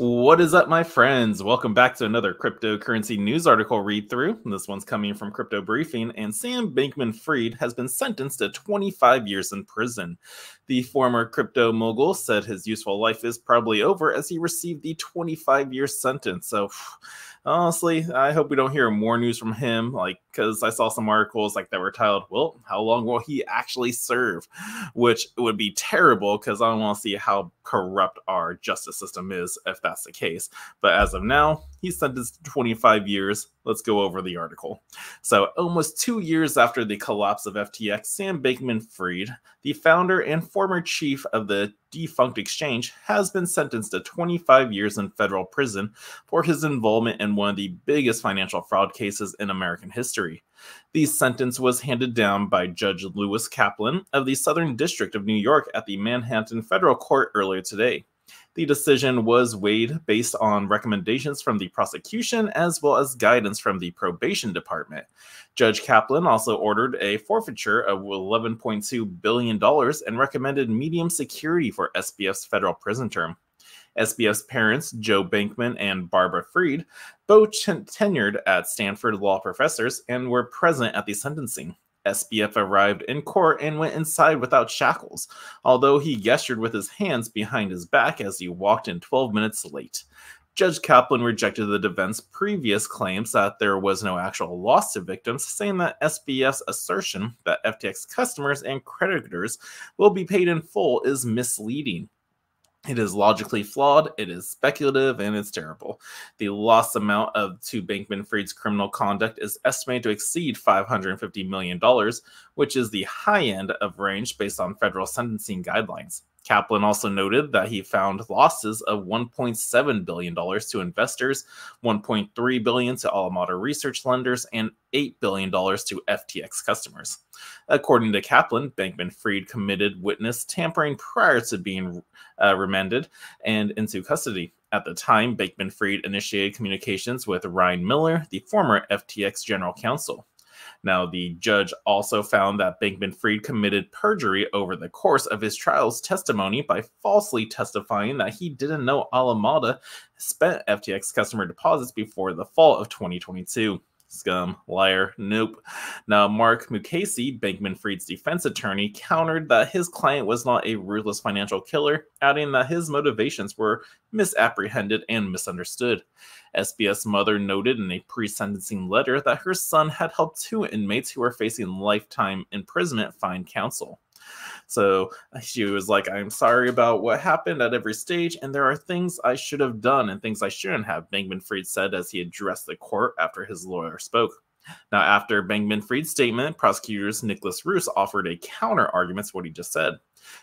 What is up, my friends? Welcome back to another cryptocurrency news article read through. This one's coming from Crypto Briefing, and Sam Bankman Fried has been sentenced to 25 years in prison. The former crypto mogul said his useful life is probably over as he received the 25 year sentence. So, honestly, I hope we don't hear more news from him. Like, because I saw some articles like that were titled, "Well, how long will he actually serve?" Which would be terrible because I don't want to see how corrupt our justice system is if that's the case. But as of now, he's sentenced to 25 years. Let's go over the article. So, almost two years after the collapse of FTX, Sam Bankman Fried, the founder and former chief of the defunct exchange, has been sentenced to 25 years in federal prison for his involvement in one of the biggest financial fraud cases in American history. The sentence was handed down by Judge Lewis Kaplan of the Southern District of New York at the Manhattan Federal Court earlier today. The decision was weighed based on recommendations from the prosecution as well as guidance from the probation department. Judge Kaplan also ordered a forfeiture of $11.2 billion and recommended medium security for SBF's federal prison term. SBF's parents, Joe Bankman and Barbara Fried, both tenured at Stanford law professors and were present at the sentencing. SBF arrived in court and went inside without shackles, although he gestured with his hands behind his back as he walked in 12 minutes late. Judge Kaplan rejected the defense's previous claims that there was no actual loss to victims, saying that SBF's assertion that FTX customers and creditors will be paid in full is misleading. It is logically flawed, it is speculative, and it's terrible. The loss amount of to Bankman Fried's criminal conduct is estimated to exceed $550 million, which is the high end of range based on federal sentencing guidelines. Kaplan also noted that he found losses of $1.7 billion to investors, 1.3 billion to Alameda research lenders, and $8 billion to FTX customers. According to Kaplan, Bankman Fried committed witness tampering prior to being uh, remanded and into custody. At the time, Bankman Fried initiated communications with Ryne Miller, the former FTX general counsel. Now, the judge also found that Bankman Fried committed perjury over the course of his trial's testimony by falsely testifying that he didn't know Alameda spent FTX customer deposits before the fall of 2022. Scum, liar, nope. Now, Mark Mukasey, Bankman Fried's defense attorney, countered that his client was not a ruthless financial killer, adding that his motivations were misapprehended and misunderstood. SBS mother noted in a pre sentencing letter that her son had helped two inmates who were facing lifetime imprisonment find counsel. So uh, she was like, I'm sorry about what happened at every stage, and there are things I should have done and things I shouldn't have, Bankman Fried said as he addressed the court after his lawyer spoke. Now, after Bankman Fried's statement, prosecutors Nicholas Roos offered a counter argument to what he just said.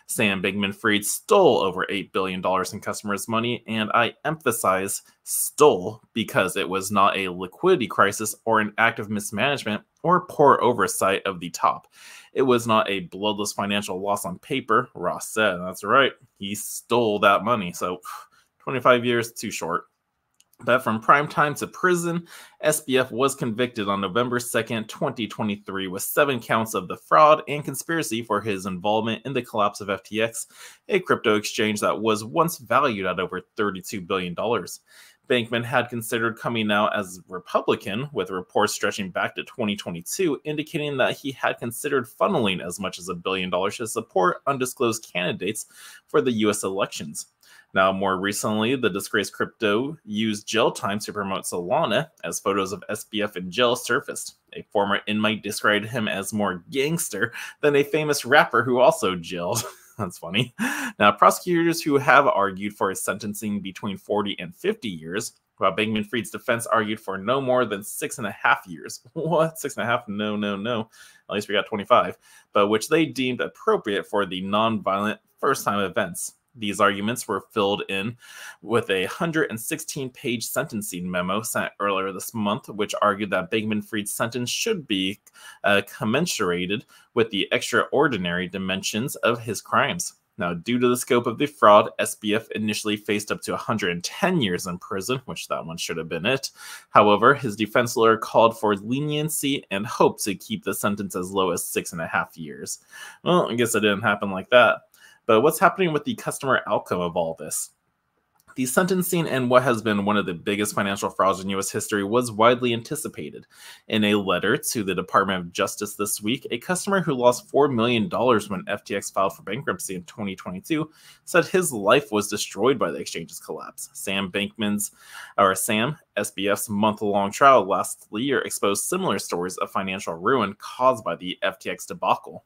Sam Bankman Fried stole over $8 billion in customers' money, and I emphasize stole because it was not a liquidity crisis or an act of mismanagement or poor oversight of the top. It was not a bloodless financial loss on paper, Ross said. That's right. He stole that money. So 25 years, too short. But from prime time to prison, SBF was convicted on November 2nd, 2023, with seven counts of the fraud and conspiracy for his involvement in the collapse of FTX, a crypto exchange that was once valued at over $32 billion. Bankman had considered coming out as Republican, with reports stretching back to 2022 indicating that he had considered funneling as much as a billion dollars to support undisclosed candidates for the US elections. Now, more recently, the disgraced crypto used jail time to promote Solana as photos of SBF in jail surfaced. A former inmate described him as more gangster than a famous rapper who also jailed. That's funny. Now, prosecutors who have argued for a sentencing between 40 and 50 years, while Bankman Fried's defense argued for no more than six and a half years. What? Six and a half? No, no, no. At least we got 25. But which they deemed appropriate for the non-violent first-time events. These arguments were filled in with a 116 page sentencing memo sent earlier this month, which argued that Bankman Fried's sentence should be uh, commensurated with the extraordinary dimensions of his crimes. Now, due to the scope of the fraud, SBF initially faced up to 110 years in prison, which that one should have been it. However, his defense lawyer called for leniency and hoped to keep the sentence as low as six and a half years. Well, I guess it didn't happen like that. But what's happening with the customer outcome of all this? The sentencing in what has been one of the biggest financial frauds in U.S. history was widely anticipated. In a letter to the Department of Justice this week, a customer who lost $4 million when FTX filed for bankruptcy in 2022 said his life was destroyed by the exchange's collapse. Sam Bankman's, or Sam, SBF's month long trial last year exposed similar stories of financial ruin caused by the FTX debacle.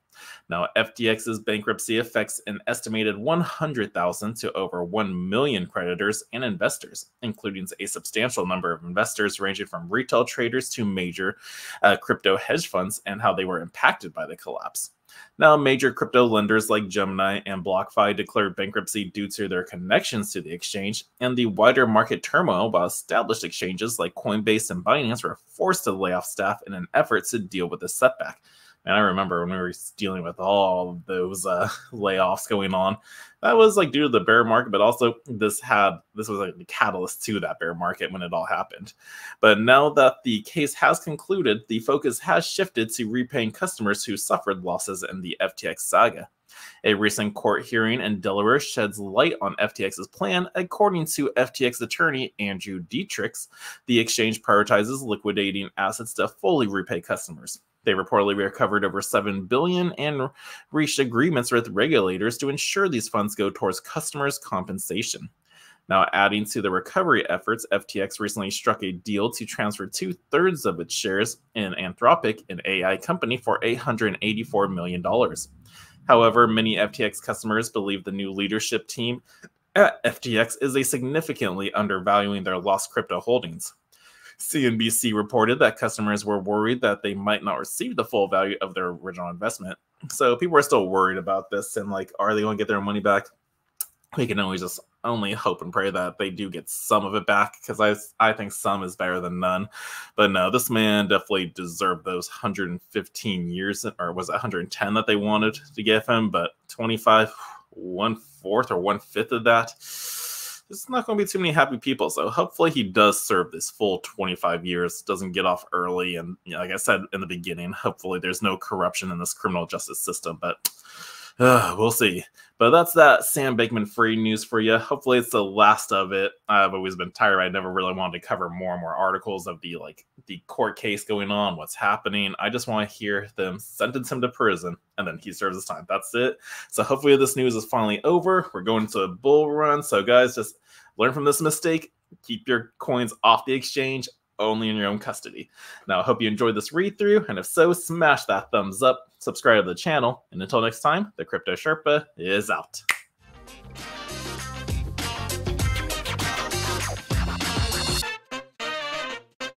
Now, FTX's bankruptcy affects an estimated 100,000 to over 1 million creditors and investors, including a substantial number of investors ranging from retail traders to major uh, crypto hedge funds and how they were impacted by the collapse. Now, major crypto lenders like Gemini and BlockFi declared bankruptcy due to their connections to the exchange and the wider market turmoil, while established exchanges like Coinbase and Binance were forced to lay off staff in an effort to deal with the setback. And I remember when we were dealing with all those uh, layoffs going on, that was like due to the bear market, but also this had this was like the catalyst to that bear market when it all happened. But now that the case has concluded, the focus has shifted to repaying customers who suffered losses in the FTX saga. A recent court hearing in Delaware sheds light on FTX's plan. According to FTX attorney Andrew Dietderich, the exchange prioritizes liquidating assets to fully repay customers. They reportedly recovered over 7 billion and reached agreements with regulators to ensure these funds go towards customers' compensation. Now, adding to the recovery efforts, FTX recently struck a deal to transfer two thirds of its shares in Anthropic, an AI company, for $884 million. However, many FTX customers believe the new leadership team at FTX is a significantly undervaluing their lost crypto holdings. CNBC reported that customers were worried that they might not receive the full value of their original investment. So people are still worried about this and like, are they going to get their money back? We can always just only hope and pray that they do get some of it back because I I think some is better than none. But no, this man definitely deserved those 115 years, or was it 110 that they wanted to give him? But 25, one fourth or one fifth of that there's not going to be too many happy people. So hopefully he does serve this full 25 years, doesn't get off early. And you know, like I said in the beginning, hopefully there's no corruption in this criminal justice system. But uh, we'll see. But that's that Sam Bankman Fried news for you. Hopefully, it's the last of it. I've always been tired. I never really wanted to cover more and more articles of the like the court case going on, what's happening. I just want to hear them sentence him to prison, and then he serves his time. That's it. So hopefully, this news is finally over. We're going to a bull run. So guys, just learn from this mistake. Keep your coins off the exchange only in your own custody. Now, I hope you enjoyed this read through, and if so, smash that thumbs up, subscribe to the channel, and until next time, the Crypto Sherpa is out.